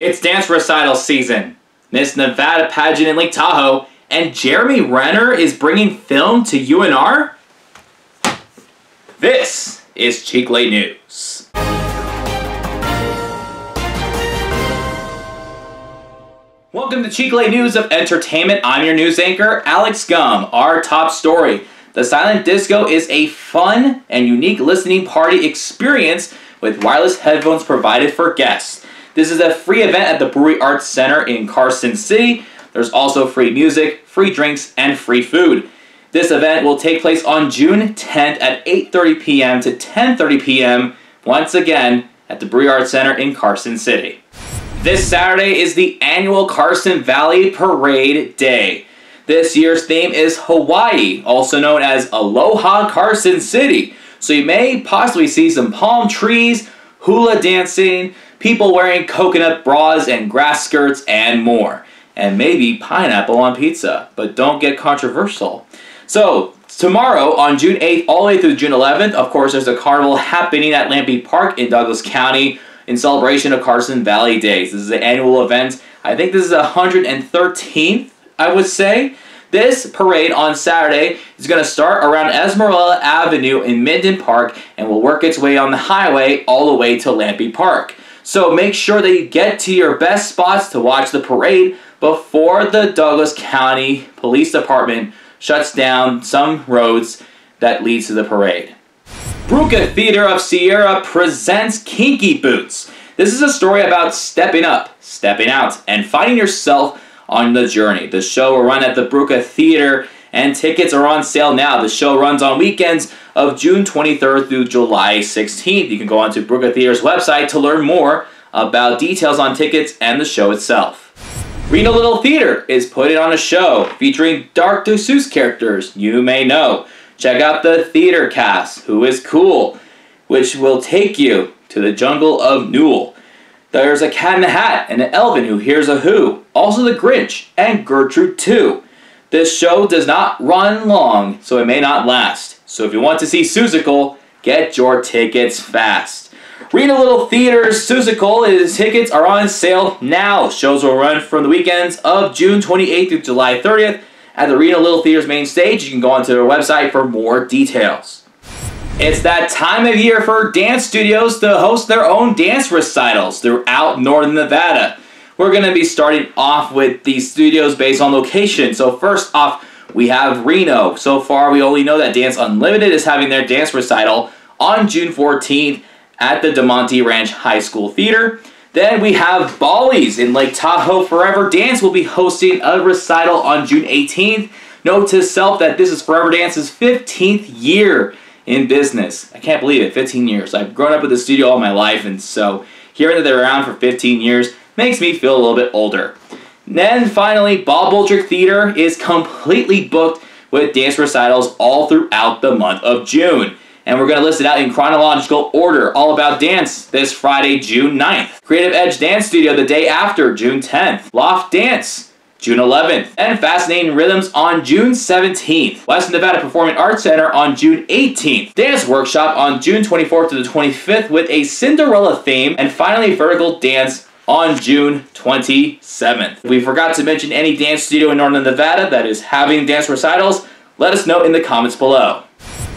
It's dance recital season. Miss Nevada pageant in Lake Tahoe, and Jeremy Renner is bringing film to UNR? This is Chicle News. Welcome to Chicle News of Entertainment. I'm your news anchor, Alex Gumm. Our top story. The Silent Disco is a fun and unique listening party experience with wireless headphones provided for guests. This is a free event at the Brewery Arts Center in Carson City. There's also free music, free drinks, and free food. This event will take place on June 10th at 8:30 p.m. to 10:30 p.m. once again at the Brewery Arts Center in Carson City. This Saturday is the annual Carson Valley Parade Day. This year's theme is Hawaii, also known as Aloha Carson City. So you may possibly see some palm trees, hula dancing, people wearing coconut bras and grass skirts, and more. And maybe pineapple on pizza, but don't get controversial. So, tomorrow on June 8th all the way through June 11th, of course, there's a carnival happening at Lampe Park in Douglas County in celebration of Carson Valley Days. This is an annual event. I think this is 113th, I would say. This parade on Saturday is going to start around Esmeralda Avenue in Minden Park and will work its way on the highway all the way to Lampe Park. So make sure that you get to your best spots to watch the parade before the Douglas County Police Department shuts down some roads that leads to the parade. Bruka Theater of Sierra presents Kinky Boots. This is a story about stepping up, stepping out, and finding yourself on the journey. The show will run at the Bruka Theater and tickets are on sale now. The show runs on weekends of June 23rd through July 16th. You can go onto Bruka Theater's website to learn more about details on tickets and the show itself. Reno Little Theater is putting on a show featuring Dr. Seuss characters you may know. Check out the theater cast, who is cool, which will take you to the jungle of Nool. There's a cat in a hat and an elven who hears a who. Also the Grinch and Gertrude too. This show does not run long, so it may not last. So if you want to see Seussical, get your tickets fast. Reno Little Theater's Seussical, his tickets are on sale now. Shows will run from the weekends of June 28th through July 30th at the Reno Little Theater's main stage. You can go onto their website for more details. It's that time of year for dance studios to host their own dance recitals throughout Northern Nevada. We're going to be starting off with these studios based on location. So first off, we have Reno. So far, we only know that Dance Unlimited is having their dance recital on June 14th at the Damonte Ranch High School Theater. Then we have Bally's in Lake Tahoe. Forever Dance will be hosting a recital on June 18th. Note to self that this is Forever Dance's 15th year in business. I can't believe it, 15 years. I've grown up with the studio all my life, and so hearing that they're around for 15 years makes me feel a little bit older. Then finally, Bob Boldrick Theater is completely booked with dance recitals all throughout the month of June. And we're going to list it out in chronological order, all about dance this Friday, June 9th. Creative Edge Dance Studio the day after, June 10th. Loft Dance June 11th, and Fascinating Rhythms on June 17th. West Nevada Performing Arts Center on June 18th. Dance Workshop on June 24th to the 25th with a Cinderella theme, and finally Vertical Dance on June 27th. If we forgot to mention any dance studio in Northern Nevada that is having dance recitals, let us know in the comments below.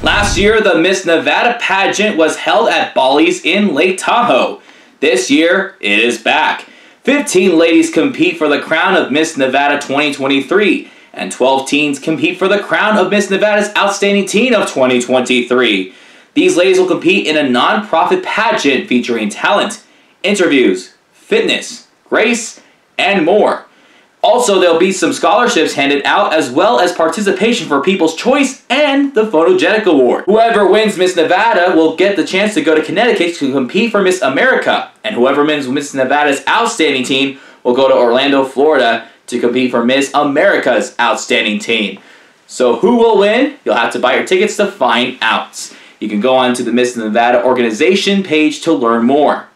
Last year, the Miss Nevada pageant was held at Bally's in Lake Tahoe. This year, it is back. 15 ladies compete for the crown of Miss Nevada 2023, and 12 teens compete for the crown of Miss Nevada's Outstanding Teen of 2023. These ladies will compete in a non-profit pageant featuring talent, interviews, fitness, grace, and more. Also, there'll be some scholarships handed out as well as participation for People's Choice and the Photogenic Award. Whoever wins Miss Nevada will get the chance to go to Connecticut to compete for Miss America, and whoever wins Miss Nevada's Outstanding team will go to Orlando, Florida to compete for Miss America's Outstanding team. So who will win? You'll have to buy your tickets to find out. You can go on to the Miss Nevada organization page to learn more.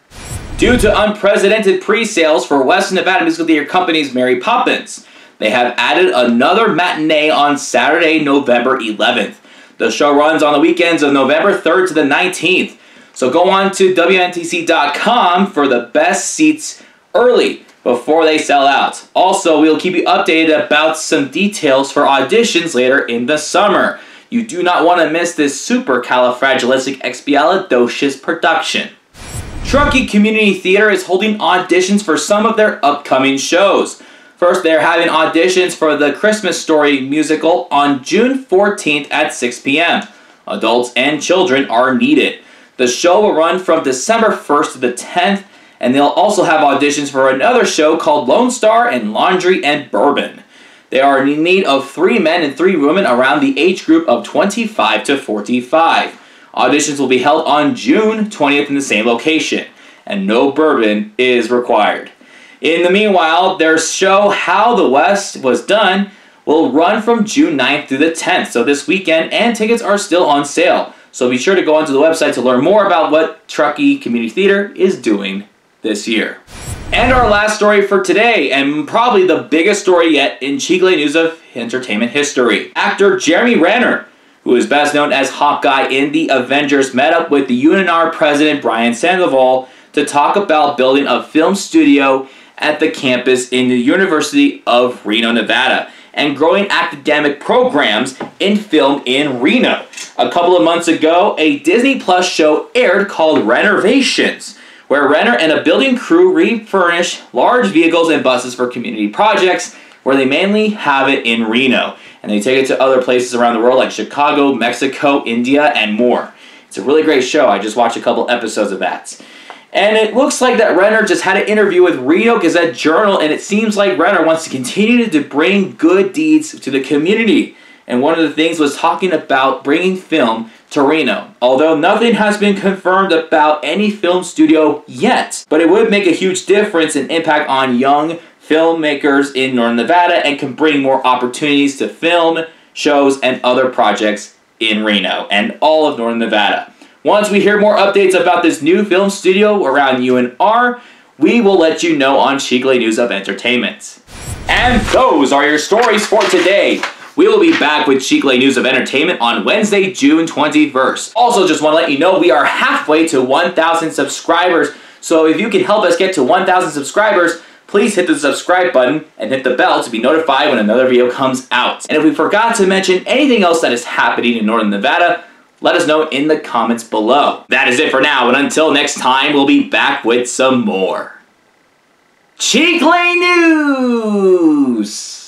Due to unprecedented pre-sales for West Nevada Musical Theater Company's Mary Poppins, they have added another matinee on Saturday, November 11th. The show runs on the weekends of November 3rd to the 19th. So go on to WNMTC.com for the best seats early before they sell out. Also, we'll keep you updated about some details for auditions later in the summer. You do not want to miss this supercalifragilisticexpialidocious production. Truckee Community Theater is holding auditions for some of their upcoming shows. First, they're having auditions for the Christmas Story musical on June 14th at 6 p.m. Adults and children are needed. The show will run from December 1st to the 10th, and they'll also have auditions for another show called Lone Star and Laundry and Bourbon. They are in need of three men and three women around the age group of 25 to 45. Auditions will be held on June 20th in the same location, and no bourbon is required. In the meanwhile, their show How the West Was Done will run from June 9th through the 10th, so this weekend, and tickets are still on sale. So be sure to go onto the website to learn more about what Truckee Community Theater is doing this year. And our last story for today, and probably the biggest story yet in Chicle News of Entertainment history. Actor Jeremy Renner, who is best known as Hawkeye in the Avengers, met up with the UNR president Brian Sandoval to talk about building a film studio at the campus in the University of Reno, Nevada, and growing academic programs in film in Reno. A couple of months ago, a Disney Plus show aired called Rennervations, where Renner and a building crew refurnish large vehicles and buses for community projects, where they mainly have it in Reno. And they take it to other places around the world like Chicago, Mexico, India, and more. It's a really great show. I just watched a couple episodes of that. And it looks like that Renner just had an interview with Reno Gazette Journal, and it seems like Renner wants to continue to bring good deeds to the community. And one of the things was talking about bringing film to Reno. Although nothing has been confirmed about any film studio yet, but it would make a huge difference and impact on young filmmakers in Northern Nevada and can bring more opportunities to film, shows, and other projects in Reno and all of Northern Nevada. Once we hear more updates about this new film studio around UNR, we will let you know on Chicle News of Entertainment. And those are your stories for today. We will be back with Chicle News of Entertainment on Wednesday, June 21st. Also, just want to let you know we are halfway to 1,000 subscribers, so if you can help us get to 1,000 subscribers, please hit the subscribe button and hit the bell to be notified when another video comes out. And if we forgot to mention anything else that is happening in Northern Nevada, let us know in the comments below. That is it for now, and until next time, we'll be back with some more. Chicle News!